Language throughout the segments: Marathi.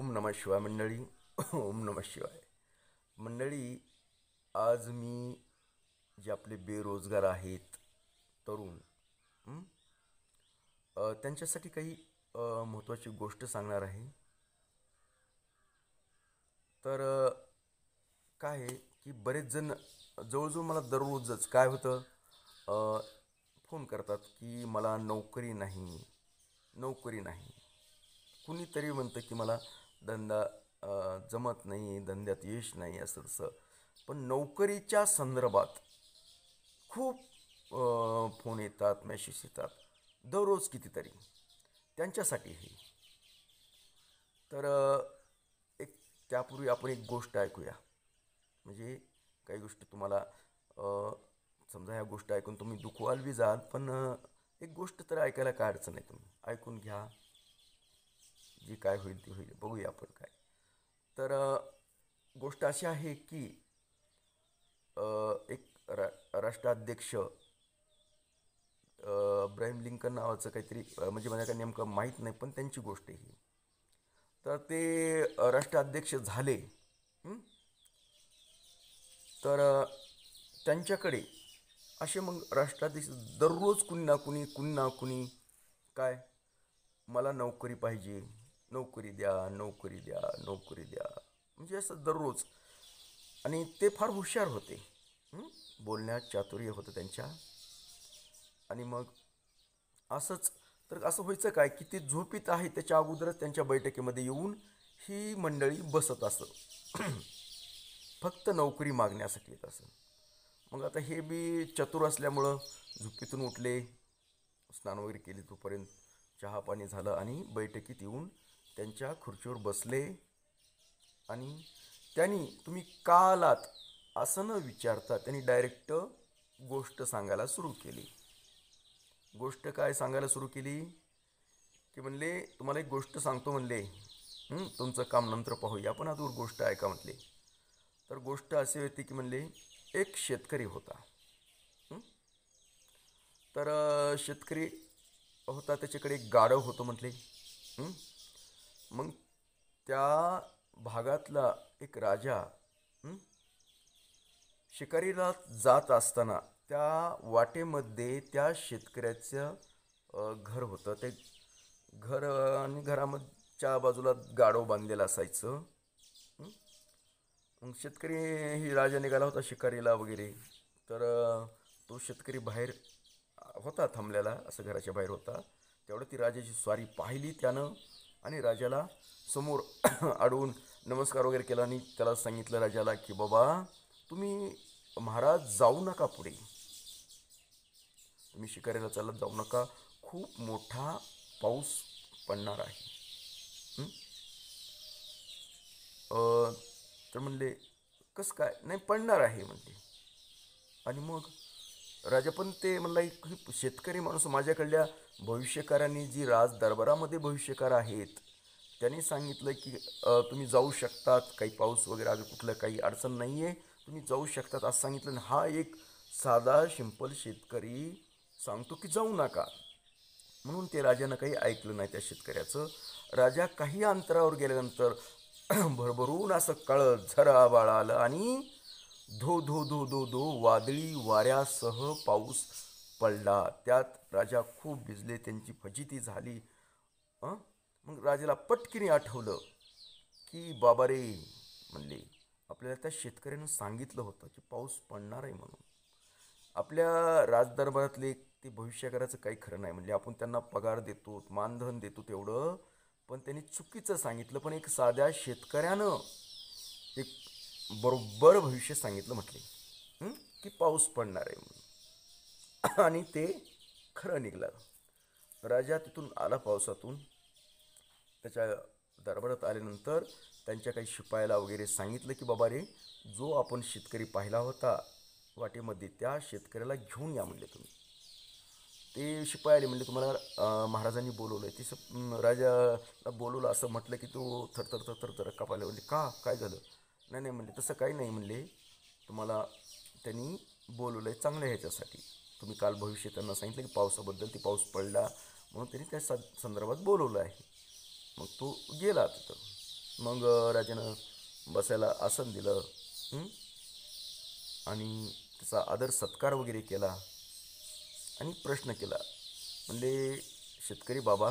ओम नमः शिवाय मंडळी ओम नमः शिवाय. मंडळी आज मी जे आपले बेरोजगार आहेत तरुण त्यांच्यासाठी काही महत्त्वाची गोष्ट सांगणार आहे. तर काय आहे की बरेच जण जवळजवळ मला दररोजच काय होतं फोन करतात की मला नोकरी नाही नोकरी नाही. कुणीतरी म्हणतं की मला धंदा जमत नाही धंद्यात यश नाही असं तसं. पण नोकरीच्या संदर्भात खूप फोन येतात मेसेज येतात. दररोज कितीतरी. त्यांच्यासाठी हे. तर एक त्यापूर्वी आपण एक गोष्ट ऐकूया. म्हणजे काही गोष्टी तुम्हाला समजा ह्या गोष्ट ऐकून तुम्ही दुखवाल बी जाल पण एक गोष्ट तर ऐकायला काय अडचण नाही तुम्ही? ऐकून घ्या. जी काय होईल ती होईल. बघूया आपण काय. तर गोष्ट अशी आहे की एक रा राष्ट्राध्यक्ष अ, लिंकन नावाचं काहीतरी म्हणजे मला काय नेमकं माहीत नाही पण त्यांची गोष्ट ही. तर ते राष्ट्राध्यक्ष झाले. तर त्यांच्याकडे असे मग राष्ट्राध्यक्ष दररोज कुणी ना कुणी कुणी ना कुणी काय? मला नोकरी पाहिजे. नोकरी द्या नोकरी द्या नोकरी द्या. म्हणजे असं दररोज. आणि ते फार हुशार होते. बोलण्यात चातुर्य होतं त्यांच्या. आणि मग असंच तर असं व्हायचं काय की ते झोपीत आहे त्याच्या अगोदरच त्यांच्या बैठकीमध्ये येऊन ही मंडळी बसत असत फक्त नोकरी मागण्यासाठी येत असं. मग आता हे बी चतुर असल्यामुळं झोपीतून उठले स्नान वगैरे केले तोपर्यंत चहा पाणी झालं आणि बैठकीत येऊन त्यांच्या खुर्चीवर बसले आणि त्यांनी तुम्ही का आलात असं न विचारता त्यांनी डायरेक्ट गोष्ट सांगायला सुरू केली. गोष्ट काय सांगायला सुरू केली? की म्हणले तुम्हाला एक गोष्ट सांगतो म्हणले. तुमचं काम नंतर पाहूया. आपण अजून गोष्ट ऐका म्हटले. तर गोष्ट अशी होती की म्हणले एक शेतकरी होता. तर शेतकरी होता त्याच्याकडे एक गाढव होतं म्हटले. मग त्या भागातला एक राजा शिकारीला जात असताना त्या वाटेमध्ये त्या शेतकऱ्याचं घर होतं. ते घर आणि घरामधच्या बाजूला गाडव बांधलेलं असायचं. मग शेतकरी ही राजा निघाला होता शिकारीला वगैरे. तर तो शेतकरी बाहेर होता थांबलेला असं घराच्या बाहेर होता. तेवढं ती राजाची स्वारी पाहिली त्यानं. आणि राजाला समोर अडवून नमस्कार वगैरे केला आणि त्याला सांगितलं राजाला की बाबा तुम्ही महाराज जाऊ नका पुढे. तुम्ही शिकारीला चालत जाऊ नका. खूप मोठा पाऊस पडणार आहे. तर म्हणले कसं काय? नाही पडणार आहे म्हणले. आणि मग राजा पण ते म्हणला एक शेतकरी माणूस माझ्याकडल्या भविष्यकारांनी जी राज दरबारामध्ये भविष्यकार आहेत त्यांनी सांगितलं की तुम्ही जाऊ शकतात काही पाऊस वगैरे अजून कुठलं काही अडचण नाही आहे तुम्ही जाऊ शकतात असं सांगितलं. हा एक साधा सिंपल शेतकरी सांगतो की जाऊ नका. म्हणून ते राजानं काही ऐकलं नाही त्या शेतकऱ्याचं. राजा काही अंतरावर गेल्यानंतर भरभरून असं कळत झरा बाळा आलं आणि धो धो धो धो धो वादळी वाऱ्यासह पाऊस पडला. त्यात राजा खूप भिजले त्यांची फजिती झाली. मग राजाला पटकीने आठवलं की बाबा रे म्हणले आपल्याला त्या शेतकऱ्यानं सांगितलं होतं की पाऊस पडणार आहे म्हणून. आपल्या राजदरबारातले ते भविष्यकाराचं काही खरं नाही. म्हणजे आपण त्यांना पगार देतो मानधन देतो तेवढं पण त्यांनी चुकीचं सांगितलं. पण एक साध्या शेतकऱ्यानं एक बरोबर भविष्य सांगितलं म्हटले. की पाऊस पडणार आहे म्हणून. आणि ते खरं निघालं. राजा तिथून आला पावसातून. त्याच्या दरबारात आल्यानंतर त्यांच्या काही शिपायाला वगैरे सांगितलं की बाबा रे जो आपण शेतकरी पाहिला होता वाटेमध्ये त्या शेतकऱ्याला घेऊन या म्हणले तुम्ही. ते शिपाई आले म्हणले तुम्हाला महाराजांनी बोलवलं आहे ते राजाला बोलवलं असं म्हटलं की तो थरथर थरथर थर कापायला म्हणले का? काय झालं? नाही नाही म्हणले तसं काही नाही म्हणले. तुम्हाला त्यांनी बोलवलं आहे चांगल्या ह्याच्यासाठी. तुम्ही काल भविष्य त्यांना सांगितलं की पावसाबद्दल ती पाऊस पडला. म्हणून त्यांनी त्या संदर्भात बोलवलं आहे. मग तो गेला तिथं मग राजानं बसायला आसन दिलं. आणि त्याचा आदर सत्कार वगैरे केला. आणि प्रश्न केला. म्हणजे शेतकरी बाबा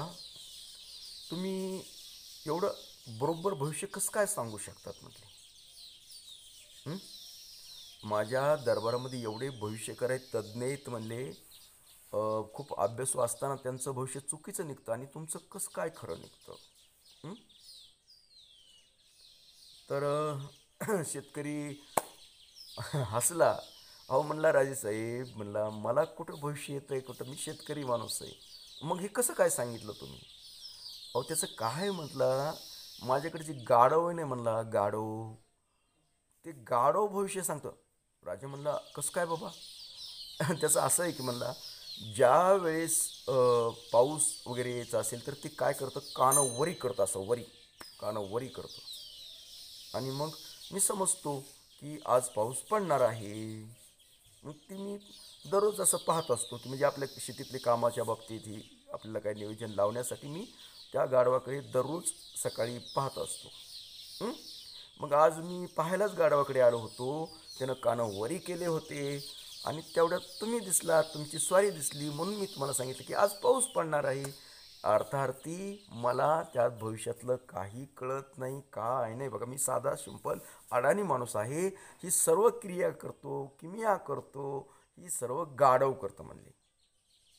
तुम्ही एवढं बरोबर भविष्य कसं काय सांगू शकतात? म्हटले. माझ्या दरबारामध्ये एवढे भविष्यकार आहेत तज्ज्ञ आहेत म्हणले खूप अभ्यासू असताना त्यांचं भविष्य चुकीचं निघतं आणि तुमचं कसं काय खरं निघतं? तर शेतकरी हसला. अहो म्हणला राजेसाहेब म्हणला मला कुठं भविष्य येतं आहे कुठं मी शेतकरी माणूस आहे. मग हे कसं काय सांगितलं तुम्ही? अहो त्याचं काय म्हटलं? माझ्याकडे जी गाढव आहे ना म्हणला गाढव ते गाढव भविष्य सांगतं. राजा म्हणला कसं काय बाबा? त्याचं असं आहे की म्हणला ज्या वेळेस पाऊस वगैरे यायचा असेल तर ते काय करतं? कानं वरी करतं असं वरी. कानं वरी करतं. आणि मग मी समजतो की आज पाऊस पडणार आहे. मग ती मी दररोज असं पाहत असतो की म्हणजे आपल्या शेतीतले कामाच्या बाबतीत ही आपल्याला काही नियोजन लावण्यासाठी मी त्या गाढवाकडे दररोज सकाळी पाहत असतो. हं? मग आज मी पाहायलाच गाढवाकडे आलो होतो. त्यानं कानं वरी केले होते. आणि तेवढ्यात तुम्ही दिसला तुमची स्वारी दिसली म्हणून मी तुम्हाला सांगितलं की आज पाऊस पडणार आहे. अर्थार्थी मला त्यात भविष्यातलं काही कळत नाही काय नाही बघा मी साधा सिंपल अडाणी माणूस आहे. ही सर्व क्रिया करतो किमिया करतो ही सर्व गाढव करतं म्हणले.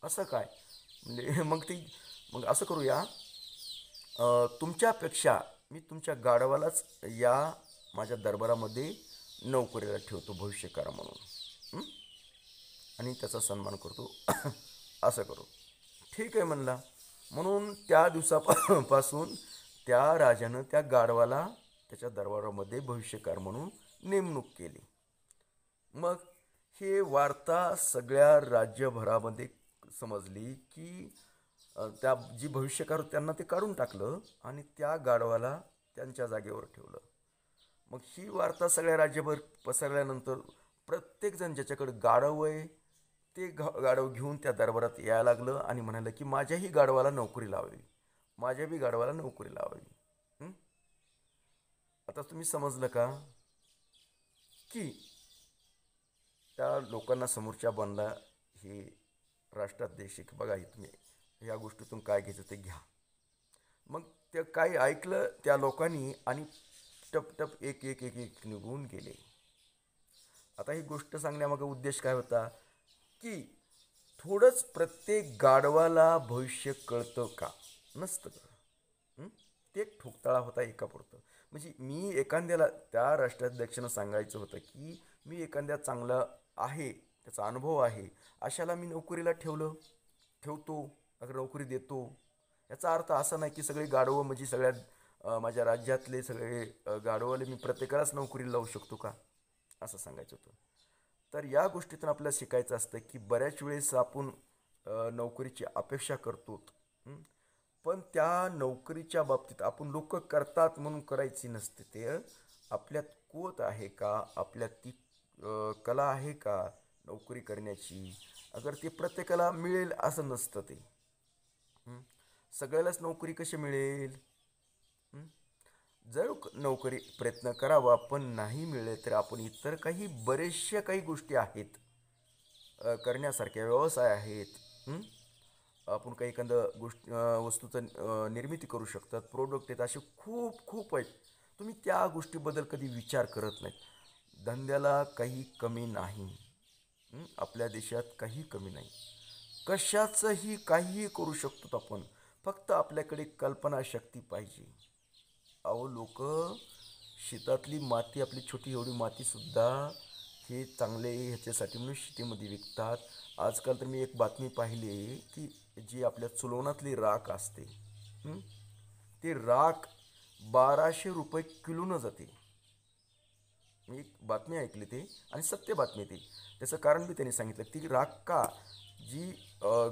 असं काय? म्हणजे मग ती मग असं करूया. तुमच्यापेक्षा मी तुमच्या गाढवालाच या माझ्या दरबारामध्ये नोकरीला ठेवतो भविष्यकार म्हणून. आणि त्याचा सन्मान करतो. असं करू. ठीक आहे म्हणला. म्हणून त्या दिवसापासून त्या राजानं त्या गाढवाला त्याच्या दरबारामध्ये भविष्यकार म्हणून नेमणूक केली. मग हे वार्ता सगळ्या राज्यभरामध्ये समजली की त्या जी भविष्यकार त्यांना ते काढून टाकलं आणि त्या गाढवाला त्यांच्या जागेवर ठेवलं. मग ही वार्ता सगळ्या राज्यभर पसरल्यानंतर प्रत्येकजण ज्याच्याकडे गाढव आहे ते गा गाढव घेऊन त्या दरबारात यायला लागलं आणि म्हणालं की माझ्याही गाढवाला नोकरी लावावी. माझ्या बी गाढवाला नोकरी लावावी. आता तुम्ही समजलं का की त्या लोकांना समोरच्या बनला हे राष्ट्राध्यक्ष? बघा तुम्ही. ह्या गोष्टीतून काय घ्यायचं ते घ्या. मग ते काय ऐकलं त्या लोकांनी आणि टप टप एक एक एक एक निघून गेले. आता ही गोष्ट सांगण्यामागे उद्देश काय होता? की थोडंच प्रत्येक गाढवाला भविष्य कळतं का? नसतं का? ते एक ठोकताळा होता एकापुरतं. म्हणजे मी एखाद्याला त्या राष्ट्राध्यक्षानं सांगायचं होतं की मी एखाद्या चांगला आहे त्याचा अनुभव आहे अशाला मी नोकरीला ठेवलं ठेवतो. अगर नोकरी देतो. याचा अर्थ असा नाही की सगळे गाढवं म्हणजे सगळ्या माझ्या राज्यातले सगळे अं, मी प्रत्येकालाच नोकरी लावू शकतो का? असं सांगायचं होतं. तर या गोष्टीतून आपल्याला शिकायचं असतं की बऱ्याच वेळेस आपण नोकरीची अपेक्षा करतो. पण त्या नोकरीच्या बाबतीत आपण लोक करतात म्हणून करायची नसते ते. आपल्यात कोत आहे का? आपल्यात ती कला आहे का नोकरी करण्याची? अगर ते प्रत्येकाला मिळेल असं नसतं ते. सगळ्यालाच नोकरी कशी मिळेल? जर नोकरी प्रयत्न करावा पण नाही मिळले तर आपण इतर काही बरेचशा काही गोष्टी आहेत करण्यासारख्या व्यवसाय आहेत. आपण काही एखादं गोष्ट वस्तूचं निर्मिती करू शकतात. प्रोडक्ट आहेत असे खूप खूप आहेत. तुम्ही त्या गोष्टीबद्दल कधी विचार करत नाहीत. धंद्याला काही कमी नाही. आपल्या देशात काही कमी नाही. कशाचंही काहीही करू शकतो आपण. फक्त आपल्याकडे कल्पनाशक्ती पाहिजे. अहो लोक शेतातली माती आपली छोटी एवढी मातीसुद्धा हे चांगले ह्याच्यासाठी म्हणून शेतीमध्ये विकतात. आजकाल तर मी एक बातमी पाहिली की जी आपल्या चुलवणातली राख असते ती राख बाराशे रुपये किलोनं जाते. मी एक बातमी ऐकली ते आणि सत्य बातमी ती. त्याचं कारण बी त्यांनी सांगितलं ती राख का? जी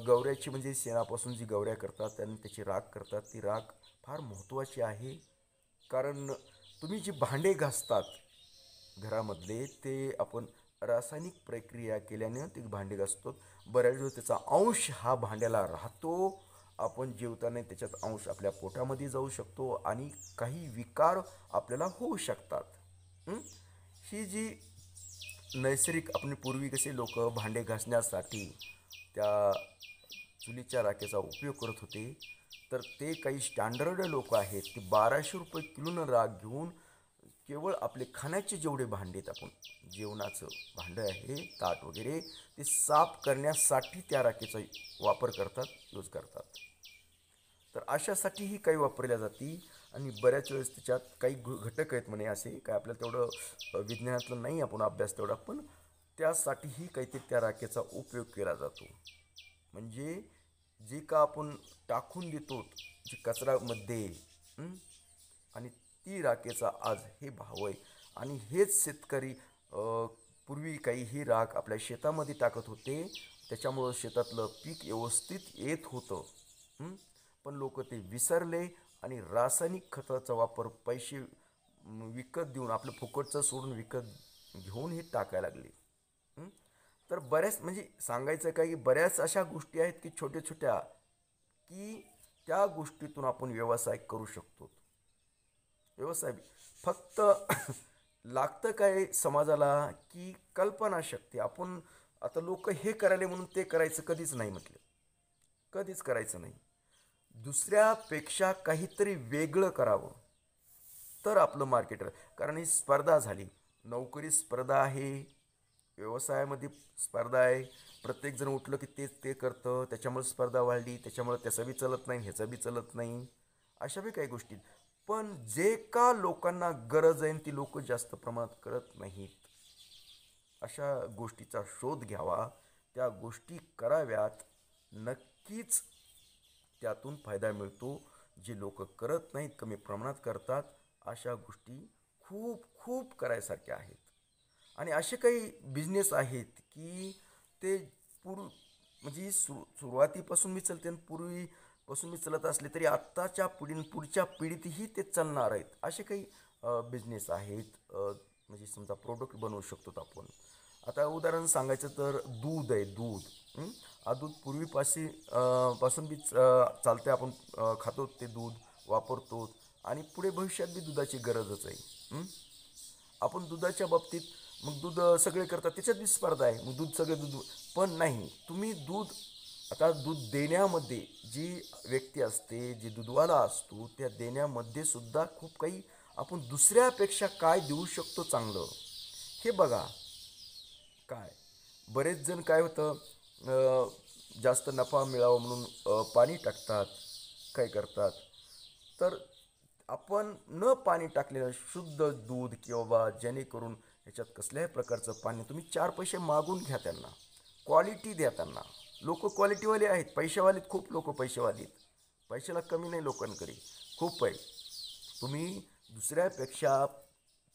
गवऱ्याची म्हणजे शेणापासून जी गवऱ्या करतात त्यांनी त्याची राख करतात ती राख फार महत्त्वाची आहे. कारण तुम्ही जी भांडे घासतात घरामधले ते आपण रासायनिक प्रक्रिया केल्याने ते भांडे घासतो. बऱ्याच वेळेस त्याचा अंश हा भांड्याला राहतो. आपण जेवताना त्याच्यात अंश आपल्या पोटामध्ये जाऊ शकतो आणि काही विकार आपल्याला होऊ शकतात. ही जी नैसर्गिक आपण पूर्वी कसे लोक भांडे घासण्यासाठी त्या चुलीच्या राखेचा उपयोग करत होते. तर ते काही स्टँडर्ड लोक आहेत ते बाराशे रुपये किलोनं राख घेऊन केवळ आपले खाण्याचे जेवढे भांडे आहेत आपण जेवणाचं भांडं आहे ताट वगैरे ते साफ करण्यासाठी त्या राखेचा वापर करतात यूज करतात. तर अशासाठीही काही वापरल्या जाती आणि बऱ्याच वेळेस त्याच्यात काही घटक आहेत म्हणे असे काय आपल्याला तेवढं विज्ञानातलं नाही आपण अभ्यास तेवढा पण त्यासाठीही काहीतरी त्या राखेचा उपयोग केला जातो. म्हणजे जे का आपण टाकून देतो जे कचऱ्यामध्ये आणि ती राखेचा आज हे भाव आहे. आणि हेच शेतकरी पूर्वी काही ही राख आपल्या शेतामध्ये टाकत होते. त्याच्यामुळं शेतातलं पीक व्यवस्थित येत होतं. पण लोक ते विसरले आणि रासायनिक खताचा वापर पैसे विकत देऊन आपलं फुकटचं सोडून विकत घेऊन हे टाकायला लागले. तर बऱ्याच म्हणजे सांगायचं काय की बऱ्याच अशा गोष्टी आहेत की छोट्या छोट्या की त्या गोष्टीतून आपण व्यवसाय करू शकतो. व्यवसाय फक्त लागतं काय समाजाला की कल्पनाशक्ती? आपण आता लोक हे करायले म्हणून ते करायचं कधीच नाही म्हटलं. कधीच करायचं नाही. दुसऱ्यापेक्षा काहीतरी वेगळं करावं. तर आपलं मार्केट कारण ही स्पर्धा झाली. नोकरी स्पर्धा आहे. व्यवसायामध्ये स्पर्धा आहे. प्रत्येकजण उठलं की तेच ते करतं. त्याच्यामुळे स्पर्धा वाढली त्याच्यामुळे त्याचं बी चलत नाही ह्याचं बी चलत नाही. अशा बी काही गोष्टी पण जे का लोकांना गरज आहे ती लोक जास्त प्रमाणात करत नाहीत अशा गोष्टीचा शोध घ्यावा. त्या गोष्टी कराव्यात. नक्कीच त्यातून फायदा मिळतो. जे लोक करत नाहीत कमी प्रमाणात करतात अशा गोष्टी खूप खूप करायसारख्या आहेत. आणि असे काही बिझनेस आहेत की ते पूर्व म्हणजे सुरू सुरुवातीपासून मी चलते आणि पूर्वीपासून मी चलत असले तरी आत्ताच्या पिढी पुढच्या पिढीतही ते चालणार आहेत. असे काही बिझनेस आहेत म्हणजे समजा प्रोडक्ट बनवू शकतो आपण. आता उदाहरण सांगायचं तर दूध आहे दूध. हा? दूध पूर्वीपाशी पासून बी चालते आपण खातो ते दूध वापरतो. आणि पुढे भविष्यात बी दुधाची गरजच आहे. आपण दुधाच्या बाबतीत मग दूध सगळे करतात. त्याच्यात बी स्पर्धा आहे. मग दूध सगळे दूध. पण नाही. तुम्ही दूध आता दूध देण्यामध्ये जी व्यक्ती असते जी दूधवाला असतो त्या देण्यामध्ये सुद्धा खूप काही आपण दुसऱ्यापेक्षा काय देऊ शकतो चांगलं? हे बघा. काय? बरेच जण काय होतं जास्त नफा मिळावा म्हणून पाणी टाकतात काय करतात? तर आपण न पाणी टाकलेलं शुद्ध दूध किंवा जेणेकरून ह्याच्यात कसल्याही प्रकारचं पाणी तुम्ही चार पैसे मागून घ्या त्यांना. क्वालिटी द्या त्यांना. लोक क्वालिटीवाले आहेत. पैशावालेत खूप लोक पैसेवाले आहेत. पैशाला कमी नाही लोकांकडे. खूप आहे. तुम्ही दुसऱ्यापेक्षा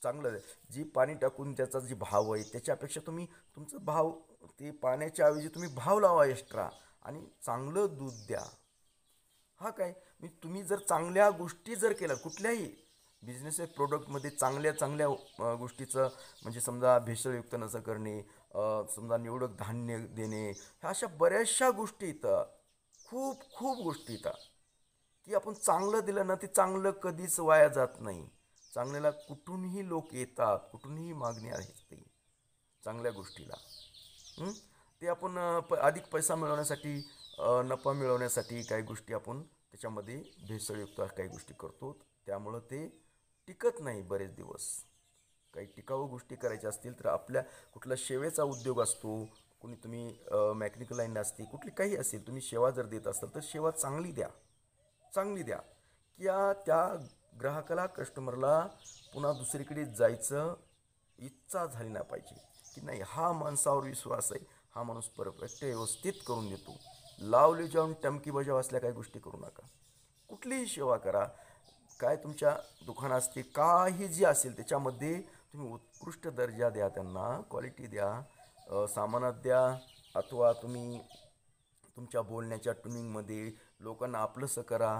चांगलं जी पाणी टाकून त्याचा जी भाव आहे त्याच्यापेक्षा तुम्ही तुमचं भाव ते पाण्याच्या ऐवजी तुम्ही भाव लावा एक्स्ट्रा आणि चांगलं दूध द्या. हा काय? मी तुम्ही जर चांगल्या गोष्टी जर केल्या कुठल्याही बिझनेस प्रोडक्टमध्ये चांगल्या चांगल्या गोष्टीचं म्हणजे समजा भेसळयुक्त नसं करणे समजा निवडक धान्य देणे ह्या अशा बऱ्याचशा गोष्टी येतात खूप खूप गोष्टी येतात की आपण चांगलं दिलं ना ते चांगलं कधीच वाया जात नाही. चांगल्याला कुठूनही लोक येतात कुठूनही मागणी आहे ते चांगल्या गोष्टीला. ते आपण प अधिक पैसा मिळवण्यासाठी नफा मिळवण्यासाठी काही गोष्टी आपण त्याच्यामध्ये भेसळयुक्त काही गोष्टी करतो. त्यामुळं ते टिकत नाही बरेच दिवस. काही टिकाऊ गोष्टी करायच्या असतील तर आपल्या कुठला सेवेचा उद्योग असतो कुणी तुम्ही मॅकॅनिकल लाईन असते कुठली काही असेल तुम्ही सेवा जर देत असाल तर सेवा चांगली द्या. चांगली द्या. की या त्या ग्राहकाला कस्टमरला पुन्हा दुसरीकडे जायचं इच्छा झाली नाही पाहिजे. की नाही हा माणसावर विश्वास आहे हा माणूस परफेक्ट व्यवस्थित करून देतो. लावली जाऊन टमकी बजाव असल्या काही गोष्टी करू नका. कुठलीही सेवा करा काय तुमच्या दुकानात असते काही जी असेल त्याच्यामध्ये तुम्ही उत्कृष्ट दर्जा द्या त्यांना क्वालिटी द्या सामानात द्या अथवा तुम्ही तुमच्या बोलण्याच्या ट्युनिंगमध्ये लोकांना आपलंसं करा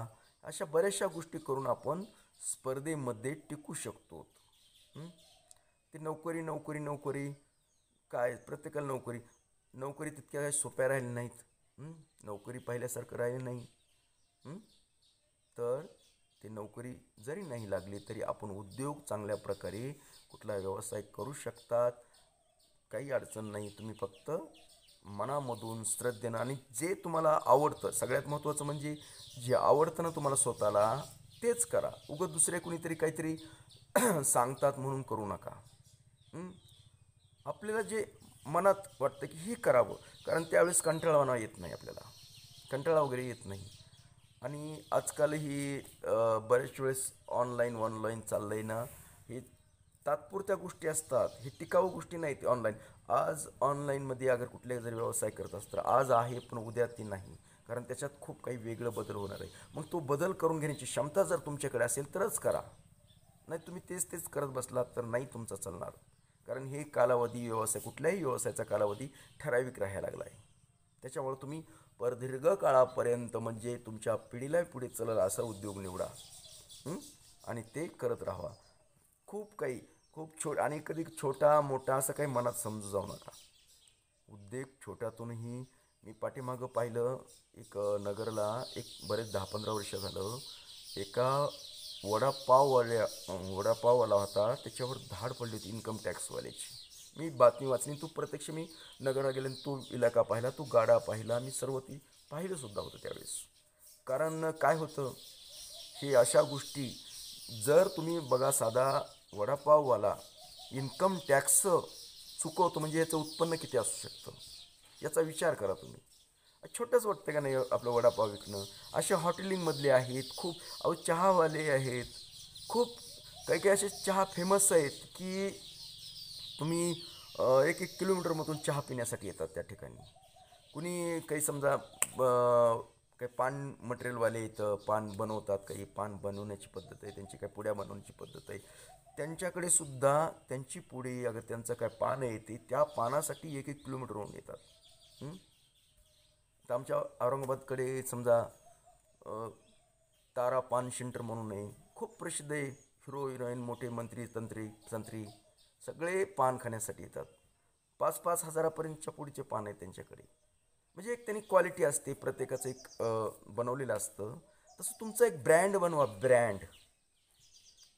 अशा बऱ्याचशा गोष्टी करून आपण स्पर्धेमध्ये टिकू शकतो. ते नोकरी नोकरी नोकरी काय प्रत्येकाला नोकरी नोकरी तितक्या काही सोप्या राहिल्या नाहीत. नोकरी पाहिल्यासारखं राहिलं नाही. तर ते नोकरी जरी नाही लागली तरी आपण उद्योग चांगल्या प्रकारे कुठला व्यवसाय करू शकतात. काही अडचण नाही तुम्ही फक्त मनामधून श्रद्धेनं आणि जे तुम्हाला आवडतं सगळ्यात महत्त्वाचं म्हणजे जे आवडतं ना तुम्हाला स्वतःला तेच करा. उगं दुसरे कुणीतरी काहीतरी सांगतात म्हणून करू नका. आपल्याला जे मनात वाटतं की हे करावं कारण त्यावेळेस कंटाळवाना येत नाही आपल्याला. कंटाळा वगैरे येत नाही. आणि आजकाल ही बऱ्याच वेळेस ऑनलाईन ऑनलाईन चाललं आहे ना हे तात्पुरत्या गोष्टी असतात. हे टिकाऊ गोष्टी नाहीत ऑनलाईन आज ऑनलाईनमध्ये अगर कुठले जरी व्यवसाय करत असतं आज आहे पण उद्या ती नाही. कारण त्याच्यात खूप काही वेगळं बदल होणार आहे. मग तो बदल करून घेण्याची क्षमता जर तुमच्याकडे असेल तरच करा. नाही तुम्ही तेच तेच करत बसलात तर नाही तुमचा चालणार. कारण हे कालावधी व्यवसाय कुठल्याही व्यवसायाचा कालावधी ठराविक राहायला लागला आहे त्याच्यामुळे तुम्ही प्रदीर्घ काळापर्यंत म्हणजे तुमच्या पिढीला पुढे चलल असा उद्योग निवडा. आणि ते करत राहा खूप काही खूप छो आणि कधी छोटा मोठा असं काही मनात समजू जाऊ नका. उद्योग छोट्यातूनही मी पाठीमागं पाहिलं एक नगरला एक बरेच दहा पंधरा वर्ष झालं. एका वडापाववाल्या वडापाववाला होता त्याच्यावर धाड पडली होती इन्कम टॅक्सवाल्याची मी बातमी वाचली तू प्रत्यक्ष मी नगरला गेले आणि तो इलाका पाहिला तो गाडा पाहिला मी सर्व ती पाहिलंसुद्धा होतं त्यावेळेस. कारण काय होतं हे अशा गोष्टी जर तुम्ही बघा साधा वडापाववाला इन्कम टॅक्स चुकवतो म्हणजे याचं उत्पन्न किती असू शकतं? याचा विचार करा तुम्ही. छोटंच वाटतं का नाही आपलं वडापाव विकणं? असे हॉटेलिंगमधले आहेत खूप अहो चहावाले आहेत खूप काही काही असे चहा फेमस आहेत की तुम्ही एक एक किलोमीटरमधून चहा पिण्यासाठी येतात त्या ठिकाणी. कुणी काही समजा काही पान मटेरियलवाले इथं पान बनवतात काही पान बनवण्याची पद्धत आहे त्यांची काही पुड्या बनवण्याची पद्धत आहे. त्यांच्याकडे सुद्धा त्यांची पुडी अगर त्यांचं काय पान आहे ते त्या पानासाठी एक एक किलोमीटरहून येतात तर आमच्या औरंगाबादकडे समजा तारा पान सेंटर म्हणून आहे. खूप प्रसिद्ध आहे. हिरो हिरोईन मोठे मंत्री तंत्री संत्री. सगळे पान खाण्यासाठी येतात. पाच पाच हजारापर्यंतच्या पुढचे पान आहे त्यांच्याकडे. म्हणजे एक त्यांनी क्वालिटी असते प्रत्येकाचं एक बनवलेलं असतं. तसं तुमचं एक ब्रँड बनवा ब्रँड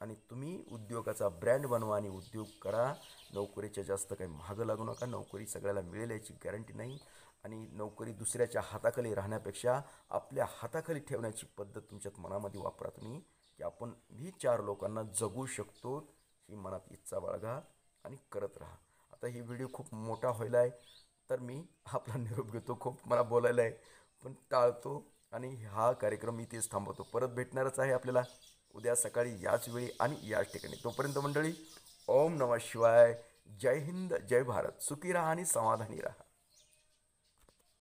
आणि तुम्ही उद्योगाचा ब्रँड बनवा आणि उद्योग करा. नोकरीच्या जास्त काही महागं लागू नका. नोकरी सगळ्याला मिळेल याची गॅरंटी नाही. आणि नोकरी दुसऱ्याच्या हाताखाली राहण्यापेक्षा आपल्या हाताखाली ठेवण्याची पद्धत तुमच्यात मनामध्ये वापरा तुम्ही की आपण ही चार लोकांना जगू शकतो ही मनात इच्छा बाळगा. आणि करत राहा. आता ही व्हिडिओ खूप मोठा व्हायला आहे तर मी आपला निरोप घेतो. खूप मला बोलायला आहे पण टाळतो आणि हा कार्यक्रम मी थांबवतो. परत भेटणारच आहे आपल्याला उद्या सकाळी याच वेळी आणि याच ठिकाणी. तोपर्यंत मंडळी ओम नमः शिवाय. जय हिंद जय भारत. सुखी राहा आणि समाधानी राहा.